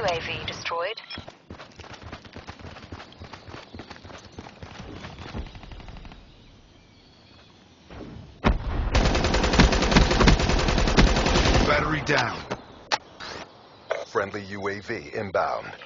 UAV destroyed. Battery down. Friendly UAV inbound.